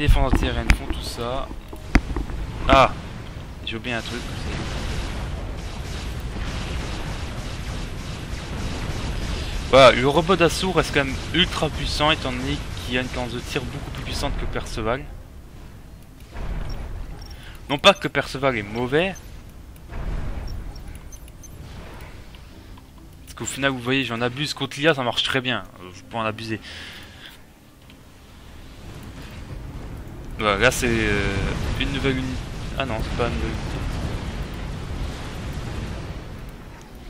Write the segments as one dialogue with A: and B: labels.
A: Mes défenses antiaériennes font tout ça. Ah J'ai oublié un truc. Voilà, le robot d'assaut reste quand même ultra puissant étant donné qu'il a une cadence de tir beaucoup plus puissante que Perceval. Non pas que Perceval est mauvais. Parce qu'au final, vous voyez, j'en abuse contre l'IA, ça marche très bien. Euh, je peux en abuser. Voilà, là c'est euh, une nouvelle unité. Ah non, c'est pas une nouvelle unité.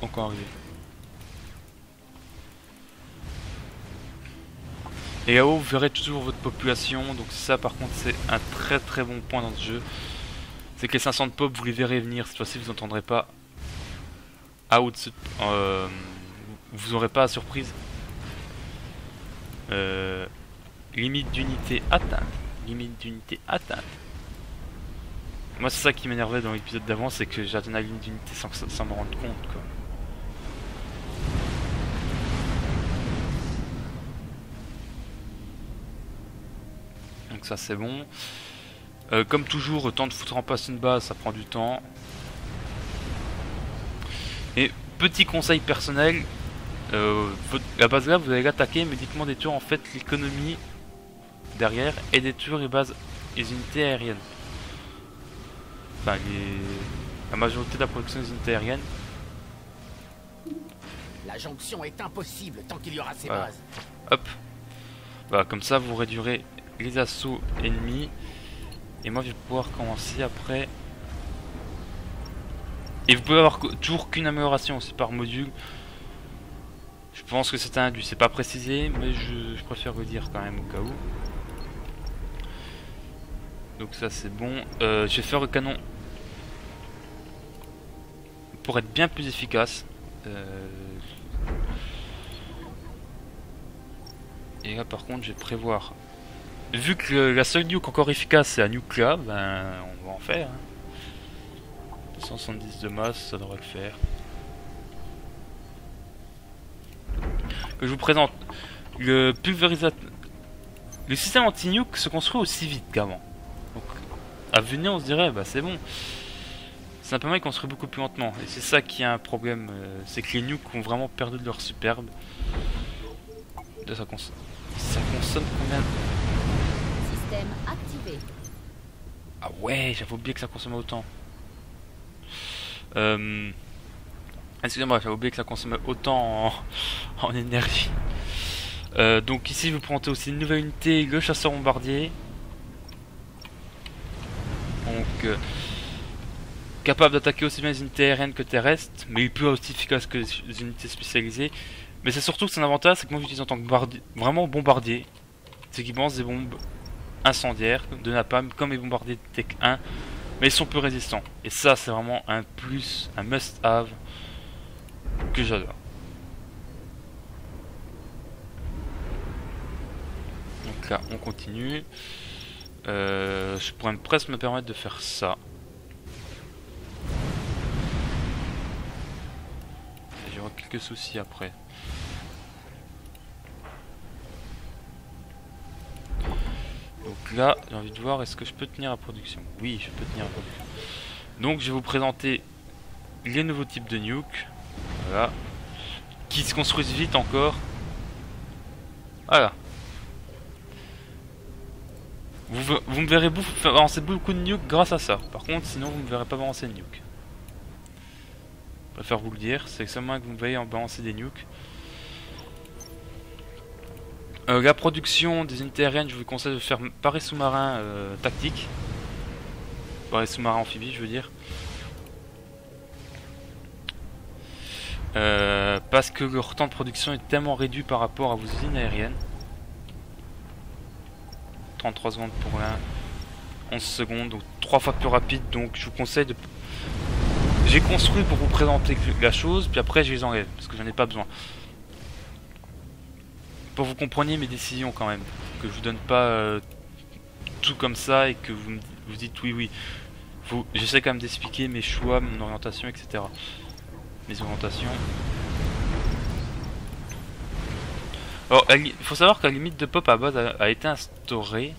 A: Encore arrivé. Et là-haut, vous verrez toujours votre population. Donc ça, par contre, c'est un très très bon point dans ce jeu. C'est que les 500 de pop, vous les verrez venir. Cette fois-ci, vous n'entendrez pas. Euh, vous n'aurez pas la surprise. Euh, limite d'unité atteinte. Limite d'unité atteinte. Moi, c'est ça qui m'énervait dans l'épisode d'avant, c'est que j'atteins la limite d'unité sans, sans me rendre compte. Quoi. Donc ça c'est bon. Euh, comme toujours, temps de foutre en place une base, ça prend du temps. Et petit conseil personnel, euh, la base là vous allez l'attaquer, mais dites-moi des tours en fait l'économie derrière et des tours et bases les unités aériennes. Enfin les... la majorité de la production des unités aériennes.
B: La jonction est impossible tant qu'il y aura ces bases.
A: Hop. Voilà, comme ça vous réduirez les assauts ennemis. Et moi je vais pouvoir commencer après. Et vous pouvez avoir toujours qu'une amélioration aussi par module. Je pense que c'est un dû, c'est pas précisé, mais je, préfère vous dire quand même au cas où. Donc ça c'est bon. Euh, je vais faire le canon pour être bien plus efficace. Euh, et là par contre je vais prévoir vu que la seule nuke encore efficace c'est la nuke là, ben on va en faire. 170 hein. de masse, ça devrait le faire. Que je vous présente le pulvérisateur. Le système anti-nuke se construit aussi vite qu'avant. À venir on se dirait bah c'est bon. Simplement il construit beaucoup plus lentement. Et c'est ça qui a un problème, euh, c'est que les nukes ont vraiment perdu de leur superbe. De ça, consomme. ça consomme combien ah ouais, j'avais oublié que ça consommait autant. Euh... Excusez-moi, j'avais oublié que ça consommait autant en, énergie. Euh, donc ici, je vous présente aussi une nouvelle unité, le chasseur bombardier. Capable d'attaquer aussi bien les unités aériennes que terrestres, mais il aussi efficace que les unités spécialisées. Mais c'est surtout que son avantage, c'est que moi j'utilise en tant que vraiment bombardier. C'est qu'il balance des bombes incendiaires de napalm comme les bombardiers de Tech 1 mais ils sont plus résistants et ça c'est vraiment un plus un must have que j'adore donc là on continue euh, je pourrais presque me permettre de faire ça j'aurai quelques soucis après Donc là, j'ai envie de voir, est-ce que je peux tenir la production? Oui, je peux tenir la production. Donc je vais vous présenter les nouveaux types de nuke. Voilà. Qui se construisent vite encore. Voilà. Vous, me verrez avancer beaucoup de nuke grâce à ça. Par contre, sinon vous ne me verrez pas avancer de nuke. Je préfère vous le dire, c'est seulement que vous me voyez en balancer des nukes. Euh, la production des unités aériennes, je vous conseille de faire par les sous-marins euh, tactiques. Par sous-marins amphibies, je veux dire. Euh, parce que leur temps de production est tellement réduit par rapport à vos usines aériennes. 33 secondes pour l'un, 11 secondes, donc 3 fois plus rapide. Donc je vous conseille de... J'ai construit pour vous présenter la chose, puis après je les enlève, parce que j'en ai pas besoin pour vous compreniez mes décisions quand même. Que je vous donne pas euh, tout comme ça et que vous vous dites oui oui. J'essaie quand même d'expliquer mes choix, mon orientation, etc. Mes orientations. Alors, il faut savoir que la limite de pop à base a, été instaurée.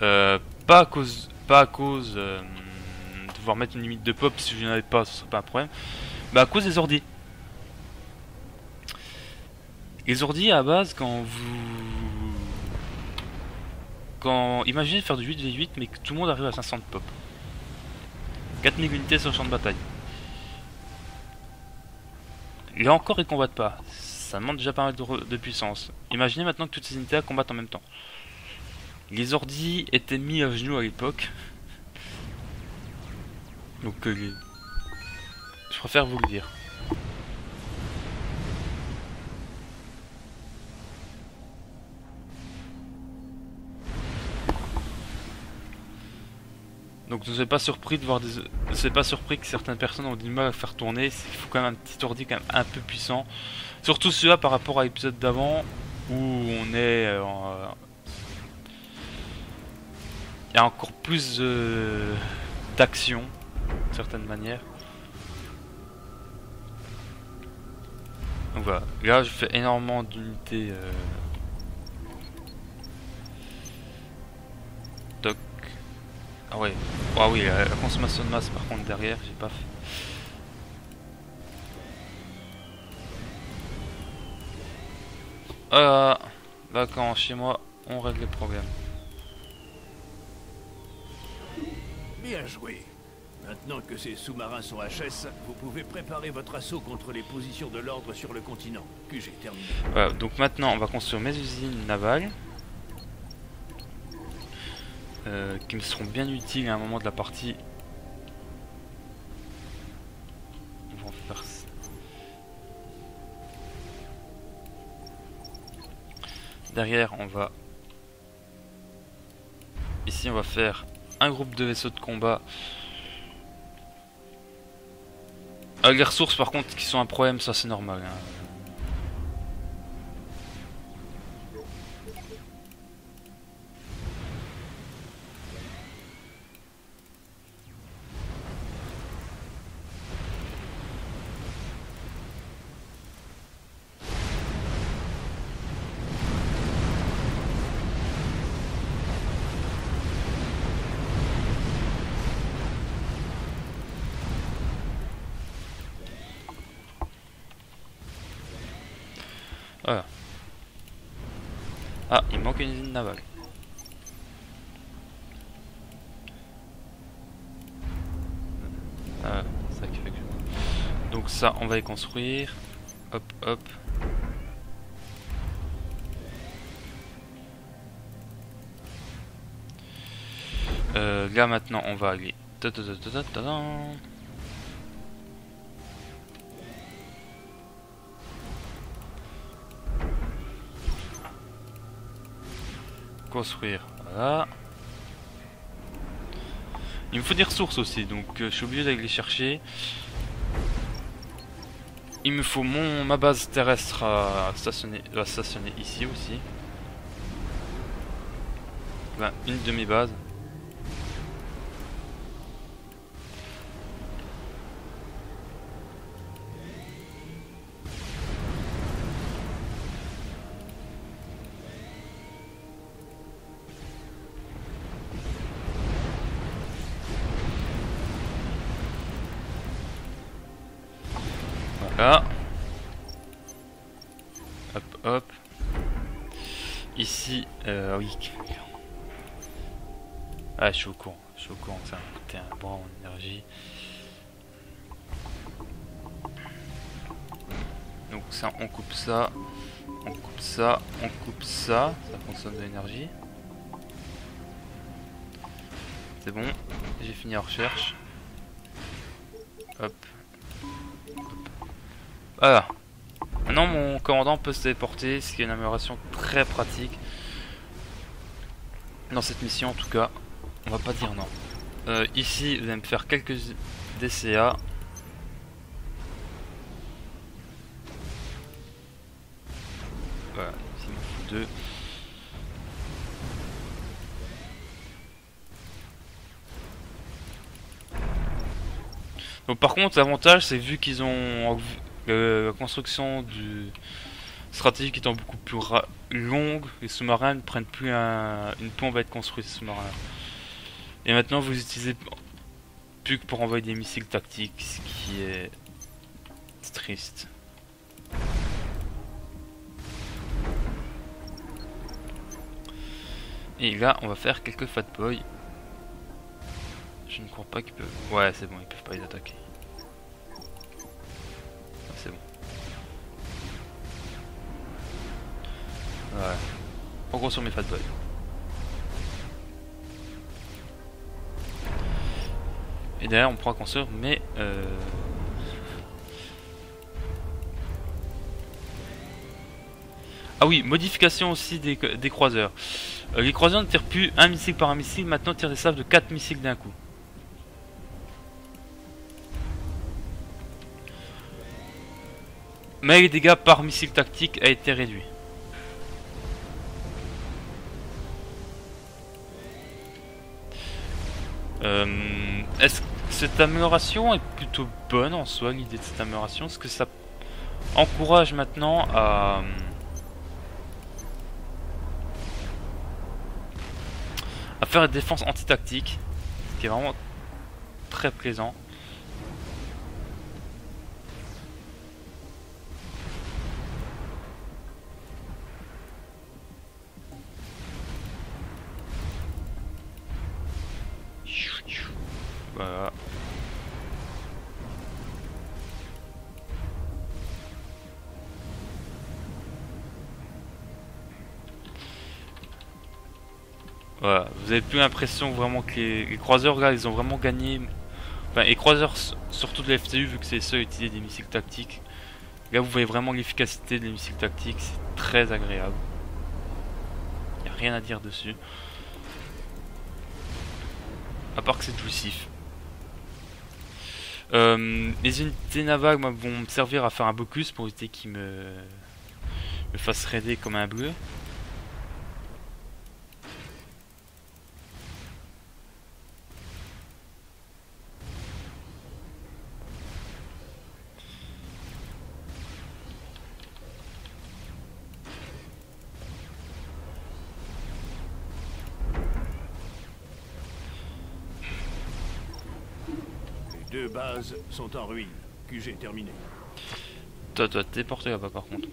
A: Euh, pas à cause, pas à cause euh, de devoir mettre une limite de pop si je n'en avais pas, ce serait pas un problème. Mais à cause des ordis. Les ordis à base quand vous quand imaginez faire du 8v8 mais que tout le monde arrive à 500 de pop. 4000 unités sur le champ de bataille. Là encore ils combattent pas. Ça demande déjà pas mal de, puissance. Imaginez maintenant que toutes ces unités combattent en même temps. Les ordis étaient mis à genoux à l'époque. Donc euh, je préfère vous le dire. Donc ne soyez pas surpris de voir. Ne pas surpris que certaines personnes ont du mal à faire tourner. qu'il faut quand même un petit ordi quand même un peu puissant. Surtout celui-là par rapport à l'épisode d'avant où on est. euh, en- Il y a encore plus euh, d'action d'une certaine manière. Donc voilà, là je fais énormément d'unités. euh, Ah ouais, ah oui, la, la consommation de masse par contre derrière, j'ai pas fait. Ah, là quand chez moi on règle les problèmes.
C: Bien joué. Maintenant que ces sous-marins sont HS, vous pouvez préparer votre assaut contre les positions de l'ordre sur le continent, que j'ai terminé.
A: Voilà, donc maintenant on va construire mes usines navales. Euh, qui me seront bien utiles à un moment de la partie. On va en faire ça. Derrière on va... Ici on va faire un groupe de vaisseaux de combat. Ah, les ressources par contre qui sont un problème, ça c'est normal. hein. Donc ça, on va y construire. Hop, hop. Euh, là maintenant, on va aller. Ta. Construire. Voilà. Il me faut des ressources aussi, donc euh, je suis obligé d'aller les chercher. Il me faut mon ma base terrestre à stationner, ici aussi. Ben, une de Voilà. Hop, hop. Ici, euh, oui. Ah, je suis au courant. Je suis au courant que ça coûter un bras en énergie. Donc ça, on coupe ça. On coupe ça. On coupe ça. Ça consomme de l'énergie. C'est bon. J'ai fini la recherche. Hop. Voilà. Maintenant mon commandant peut se téléporter, ce qui est une amélioration très pratique. Dans cette mission en tout cas. On va pas dire non. Euh, ici vous allez me faire quelques DCA. Voilà, ici il m'en faut deux. Donc par contre l'avantage c'est vu qu'ils ont la construction du stratégique étant beaucoup plus longue, les sous-marins ne prennent plus un, une pompe à être construite, sous-marins. Et maintenant, vous utilisez plus que pour envoyer des missiles tactiques, ce qui est triste. Et là, on va faire quelques fat boys. Je ne crois pas qu'ils peuvent... Ouais, c'est bon, ils peuvent pas les attaquer. Ouais. En gros sur mes fat boys. Et derrière on un construire mais euh... Ah oui, modification aussi des, des croiseurs. Euh, les croiseurs ne tirent plus un missile par un missile, maintenant tirent des salves de 4 missiles d'un coup. Mais les dégâts par missile tactique a été réduit. Euh, Est-ce que cette amélioration est plutôt bonne en soi, l'idée de cette amélioration? Est-ce que ça encourage maintenant à... à faire une défense anti-tactique, ce qui est vraiment très plaisant? Vous avez plus l'impression vraiment que les, croiseurs là ils ont vraiment gagné. Enfin, les croiseurs surtout de la FTU vu que c'est ceux utiliser des missiles tactiques. Là vous voyez vraiment l'efficacité des missiles tactiques, c'est très agréable. Y a rien à dire dessus. À part que c'est jouissif. Euh, les unités navales vont me servir à faire un blocus pour éviter qu'ils me, me fassent raider comme un bleu.
C: deux bases sont en ruine. QG terminé.
A: Toi, toi, t'es porté là-bas par contre.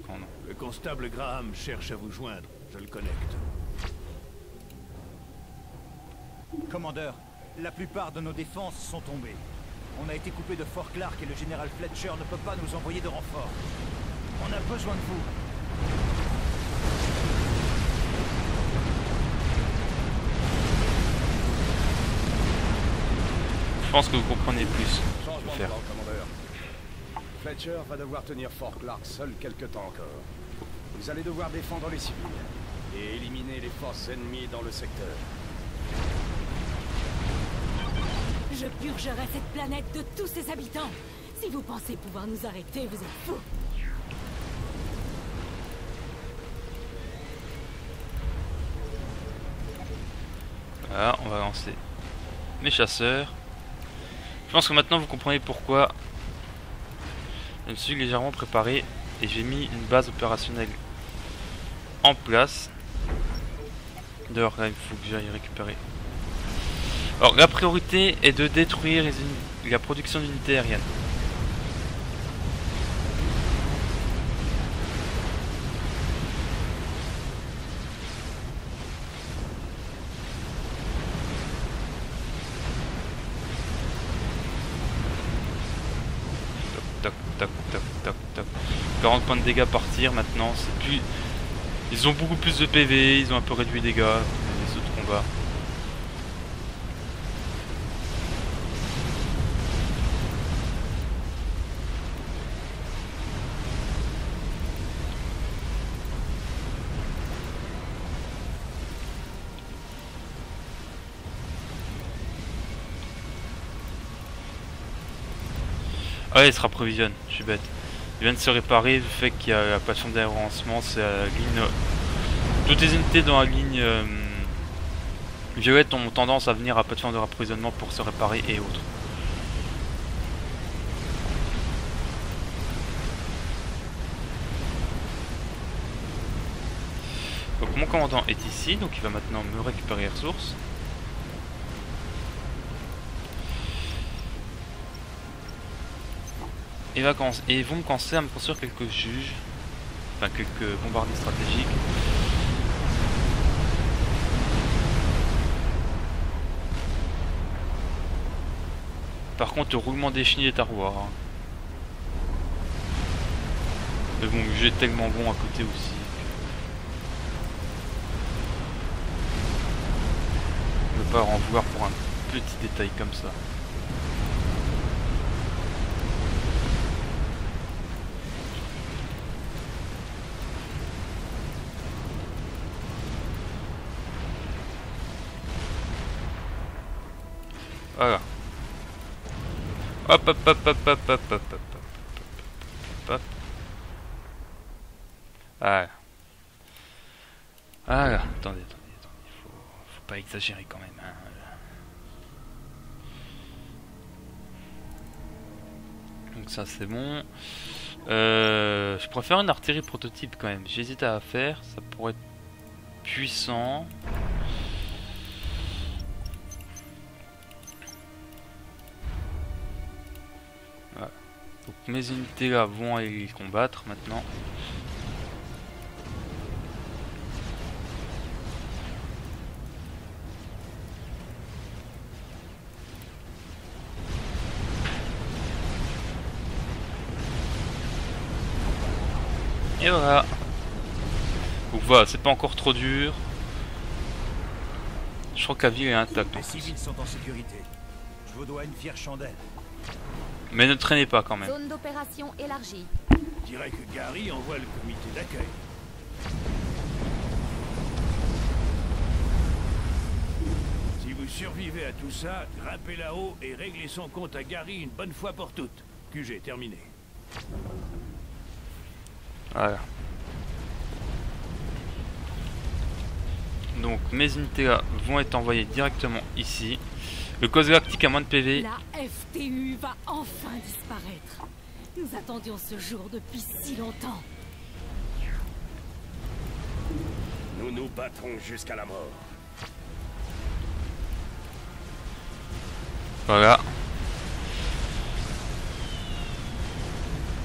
C: Le constable Graham cherche à vous joindre. Je le connecte.
D: Commandeur, la plupart de nos défenses sont tombées. On a été coupé de Fort Clark et le général Fletcher ne peut pas nous envoyer de renfort. On a besoin de vous.
A: Je pense que vous comprenez plus.
E: Fletcher va devoir tenir Fort Clark seul quelque temps encore. Vous allez devoir défendre les civils et éliminer les forces ennemies dans le secteur.
F: Je purgerai cette planète de tous ses habitants. Si vous pensez pouvoir nous arrêter, vous êtes fous.
A: Voilà, on va lancer mes chasseurs. Je pense que maintenant vous comprenez pourquoi je me suis légèrement préparé et j'ai mis une base opérationnelle en place. D'ailleurs là il faut que j'aille récupérer. Alors la priorité est de détruire la production d'unités aériennes. Points de dégâts par tir maintenant, c'est plus... Ils ont beaucoup plus de PV, ils ont un peu réduit les dégâts, les autres combats. Ah ouais, il se rapprovisionne, je suis bête. Vient de se réparer, le fait qu'il y a la plateforme d'aérancement, c'est la ligne... Toutes les unités dans la ligne euh, violette ont tendance à venir à plateforme de rapprovisionnement pour se réparer et autres. Donc mon commandant est ici, donc il va maintenant me récupérer les ressources. Et, va et vont me commencer à me construire quelques juges, enfin quelques bombardiers stratégiques. Par contre, le roulement des chenilles est à revoir. hein. Mais bon, est tellement bon à côté aussi. Je ne pas en vouloir pour un petit détail comme ça. Hop hop hop hop. Attendez, attendez, attendez. Faut, faut pas exagérer quand même. hein. Donc ça c'est bon. Euh, je préfère une artillerie prototype quand même. J'hésite à faire. Ça pourrait être puissant. Mes unités là vont aller combattre maintenant. Et voilà. Donc voilà, c'est pas encore trop dur. Je crois que la ville est intacte.
D: Les civils sont en sécurité. Je vous dois une fière chandelle.
A: Mais ne traînez pas quand même.
G: Zone d'opération élargie.
C: Je dirais que Gary envoie le comité d'accueil. Si vous survivez à tout ça, grimpez là-haut et réglez son compte à Gary une bonne fois pour toutes. QG terminé.
A: Voilà. Donc mes unités là vont être envoyées directement ici. Le cause galactique a moins de PV.
F: La FTU va enfin disparaître. Nous attendions ce jour depuis si longtemps.
E: Nous nous battrons jusqu'à la mort.
A: Voilà.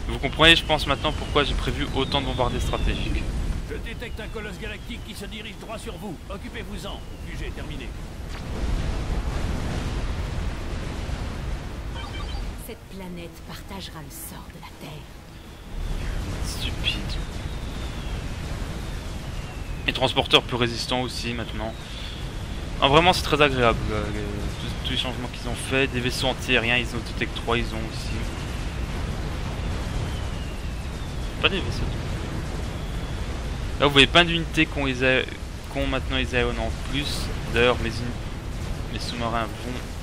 A: Vous comprenez, je pense maintenant pourquoi j'ai prévu autant de bombardiers stratégiques.
C: Je détecte un colosse galactique qui se dirige droit sur vous. Occupez-vous-en. QG terminé.
F: Cette planète partagera le sort de la Terre.
A: Stupide. Et transporteurs plus résistants aussi maintenant. Ah, vraiment c'est très agréable. euh, tous, les changements qu'ils ont fait. Des vaisseaux anti-aériens, ils ont Tech 3, ils ont aussi. Pas des vaisseaux. Là vous voyez plein d'unités qui ont, les a- qui ont maintenant les aéronauts en plus. D'ailleurs mes sous-marins vont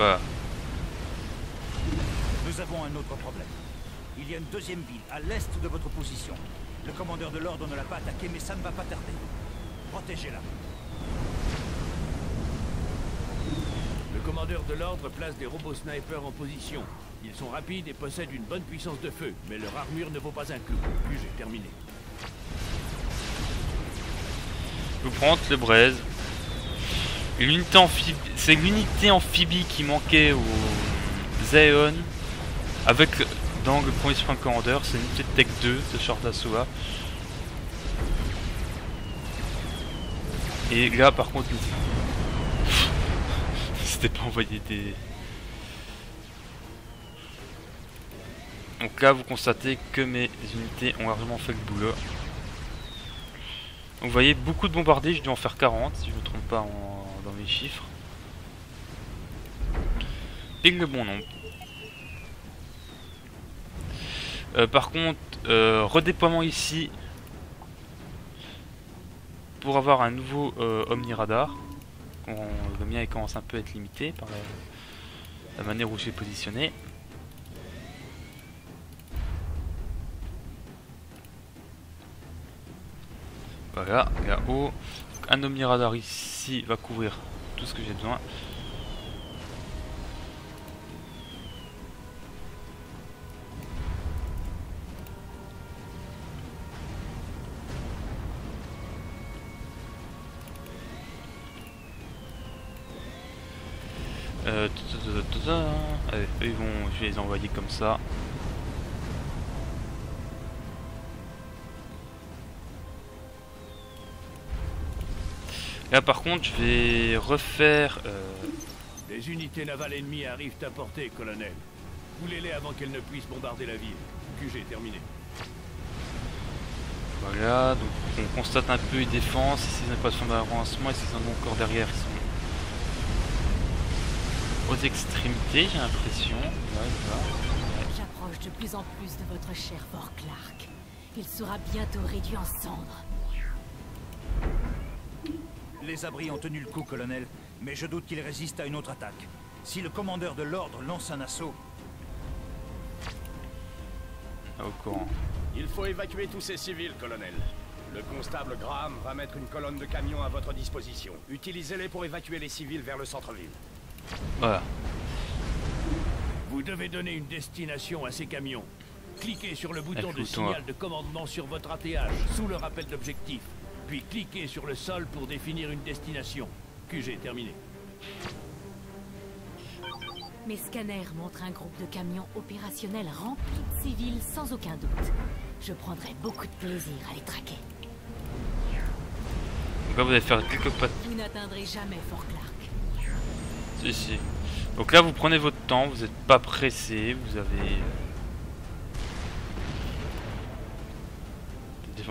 D: Nous avons un autre problème. Il y a une deuxième ville à l'est de votre position. Le commandeur de l'ordre ne l'a pas attaqué, mais ça ne va pas tarder. Protégez-la.
C: Le commandeur de l'ordre place des robots snipers en position. Ils sont rapides et possèdent une bonne puissance de feu, mais leur armure ne vaut pas un clou. QG terminé.
A: Je vous prends le braise. L'unité amphibie, c'est l'unité amphibie qui manquait au Zaeon avec dans le premier Sprint Commander, c'est l'unité de Tech 2 de Short Asua. Et là par contre, c'était pas envoyé des. Donc là vous constatez que mes unités ont largement fait le boulot. Donc, vous voyez, beaucoup de bombardiers, je dois en faire 40, si je ne me trompe pas en- dans mes chiffres. Pile le bon nombre. Euh, par contre, euh, redéploiement ici pour avoir un nouveau euh, Omni Radar. On- le mien commence un peu à être limité par la, la manière où je suis positionné. Voilà, là-haut un omniradar ici va couvrir tout ce que j'ai besoin. Euh, Allez, eux, ils vont, je vais les envoyer comme ça. Là par contre je vais refaire euh,
C: Des unités navales ennemies arrivent à portée, colonel. Coulez-les avant qu'elles ne puissent bombarder la ville. QG terminé.
A: Voilà, donc on constate un peu les défenses, ici ils n'ont pas de fond d'avancement, ici ils en ont encore derrière, ils sont aux extrémités j'ai l'impression. Ouais.
F: J'approche de plus en plus de votre cher Fort Clark. Il sera bientôt réduit en cendres.
D: Les abris ont tenu le coup, colonel, mais je doute qu'ils résistent à une autre attaque. Si le commandeur de l'ordre lance un assaut,
A: au courant.
E: Il faut évacuer tous ces civils, colonel. Le constable Graham va mettre une colonne de camions à votre disposition. Utilisez-les pour évacuer les civils vers le centre-ville.
A: Voilà.
C: Vous devez donner une destination à ces camions. Cliquez sur le bouton de signal de commandement sur votre ATH, sous le rappel d'objectif. Puis cliquez sur le sol pour définir une destination. QG terminé.
F: Mes scanners montrent un groupe de camions opérationnels remplis de civils sans aucun doute. Je prendrai beaucoup de plaisir à les traquer.
A: Donc là vous allez faire quelques pas.
F: Vous n'atteindrez jamais Fort Clark.
A: Si, si. Donc là vous prenez votre temps, vous n'êtes pas pressé, vous avez.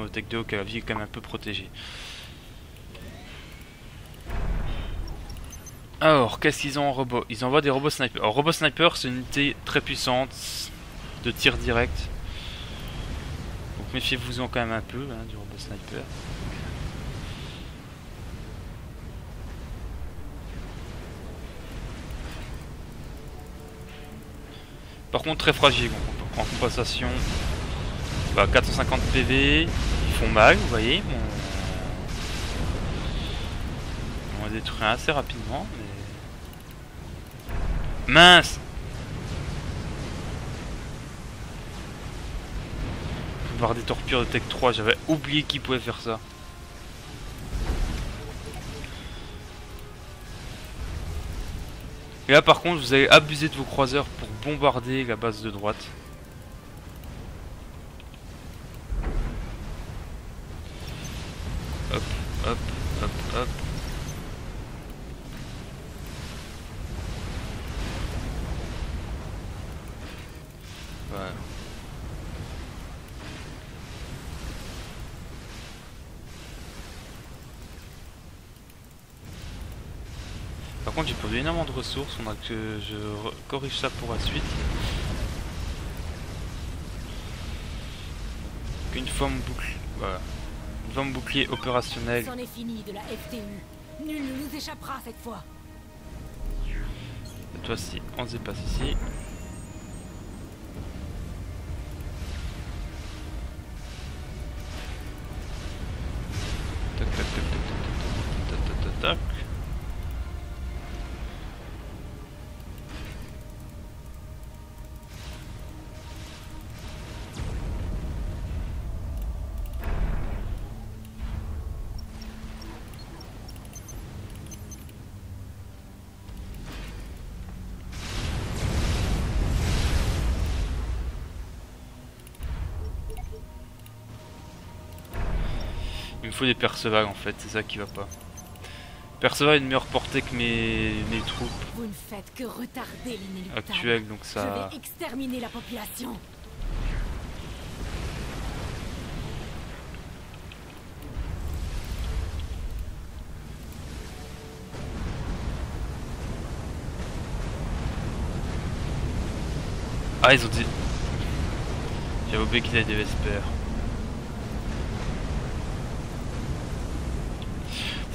A: De tech 2 que la vie est quand même un peu protégée. Alors, qu'est-ce qu'ils ont en robot? Ils envoient des robots sniper. Alors, robot sniper, c'est une unité très puissante de tir direct. Donc, méfiez-vous-en quand même un peu hein, du robot sniper. Par contre, très fragile en compensation. Bah, 450 PV, ils font mal, vous voyez. Bon, on va détruire assez rapidement. Mais... Mince Voir des torpilleurs de Tech 3, j'avais oublié qu'ils pouvaient faire ça. Et là par contre vous allez abuser de vos croiseurs pour bombarder la base de droite. Hop, hop, hop, hop. Voilà. Par contre j'ai perdu énormément de ressources, on a que je corrige ça pour la suite. Qu'une fois mon bouclier, voilà. Une fois mon bouclier opérationnel,
F: C'en est fini de la FTU. Nul ne nous échappera cette fois.
A: cette fois-ci on se dépasse ici. Il me faut des Perceval en fait, c'est ça qui va pas. Perceval a une meilleure portée que mes, mes troupes
F: Vous ne faites que retarder l'inéluctable.
A: actuelles, donc
F: Je
A: ça...
F: vais exterminer la population.
A: Ah ils ont dit... J'avais oublié qu'ils avaient des Vespers.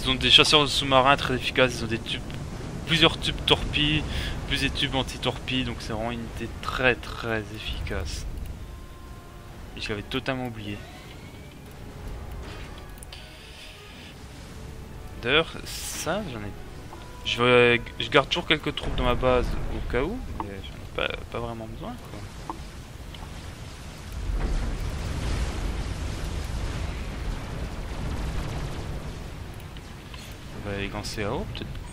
A: Ils ont des chasseurs sous-marins très efficaces, ils ont des tubes... Plusieurs tubes torpilles, plus des tubes anti-torpilles, donc c'est vraiment une unité très très efficace. Et je l'avais totalement oublié. D'ailleurs, ça, j'en ai... Je garde toujours quelques troupes dans ma base au cas où, mais j'en ai pas, pas vraiment besoin, quoi. Va aller en CAO, peut-être